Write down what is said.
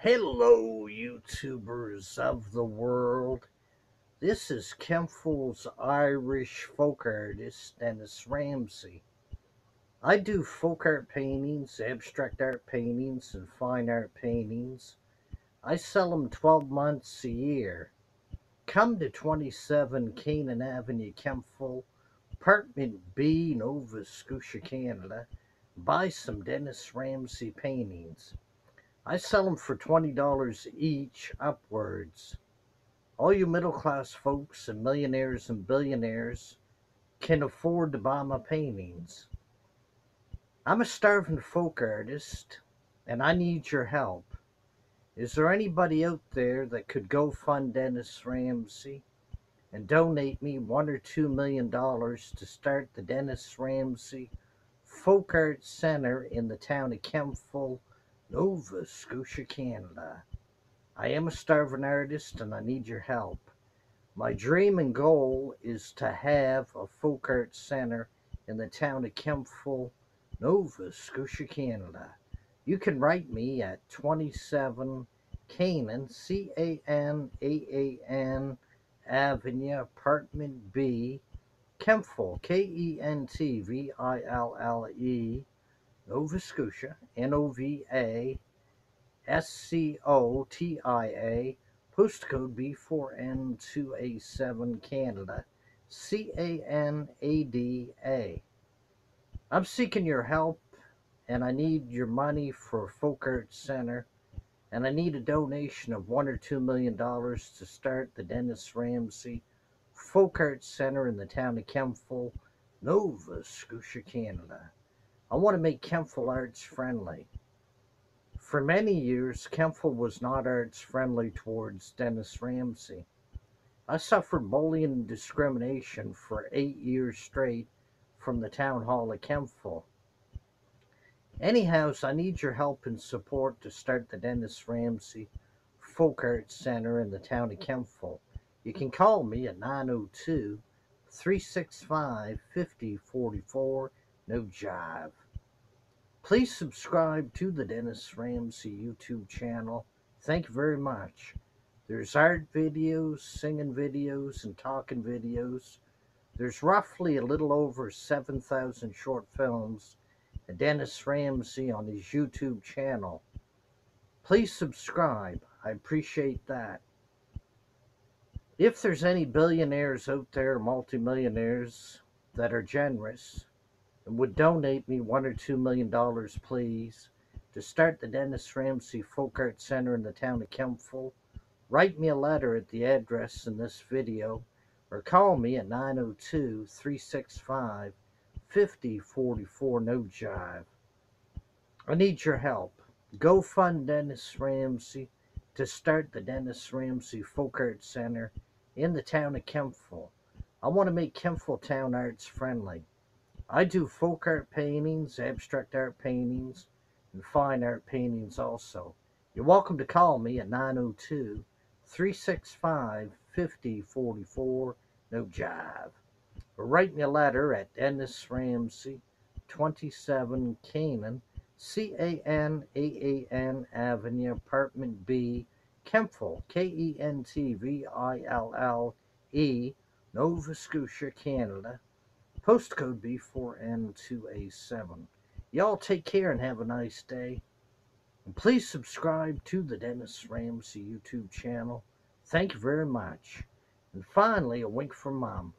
Hello, YouTubers of the world. This is Kentville's Irish folk artist, Dennis Ramsay. I do folk art paintings, abstract art paintings, and fine art paintings. I sell them 12 months a year. Come to 27 Canaan Avenue, Kentville, Apartment B, Nova Scotia, Canada. Buy some Dennis Ramsay paintings. I sell them for $20 each upwards. All you middle class folks and millionaires and billionaires can afford to buy my paintings. I'm a starving folk artist and I need your help. Is there anybody out there that could go fund Dennis Ramsay and donate me one or two million dollars to start the Dennis Ramsay Folk Art Center in the town of Kentville, Nova Scotia, Canada. I am a starving artist and I need your help. My dream and goal is to have a folk art center in the town of Kentville, Nova Scotia, Canada. You can write me at 27 Canaan, C A N A A N Avenue, Apartment B, Kentville, K E N T V I L L E, Nova Scotia, N O V A S C O T I A, postcode B4N2A7 Canada, C A N A D A. I'm seeking your help and I need your money for Folk Art Center and I need a donation of one or two million dollars to start the Dennis Ramsay Folk Art Center in the town of Kentville, Nova Scotia, Canada. I want to make Kentville arts friendly. For many years, Kentville was not arts friendly towards Dennis Ramsay. I suffered bullying and discrimination for eight years straight from the town hall of Kentville. Anyhows, I need your help and support to start the Dennis Ramsay Folk Arts Center in the town of Kentville. You can call me at 902 365 5044. No jive. Please subscribe to the Dennis Ramsay YouTube channel. Thank you very much. There's art videos, singing videos, and talking videos. There's roughly a little over 7,000 short films and Dennis Ramsay on his YouTube channel. Please subscribe. I appreciate that. If there's any billionaires out there, multimillionaires that are generous would donate me one or two million dollars, please, to start the Dennis Ramsay Folk Art Center in the town of Kentville, write me a letter at the address in this video or call me at 902 365 5044 no jive. I need your help. Go fund Dennis Ramsay to start the Dennis Ramsay Folk Art Center in the town of Kentville. I want to make Kentville town arts friendly. I do folk art paintings, abstract art paintings, and fine art paintings also. You're welcome to call me at 902 365 5044 no jive or write me a letter at Dennis Ramsay, 27 Canaan, C A N A A N Avenue, Apartment B, Kentville, K E N T V I L L E, Nova Scotia, Canada. Postcode B4N2A7. Y'all take care and have a nice day. And please subscribe to the Dennis Ramsay YouTube channel. Thank you very much. And finally, a wink from Mom.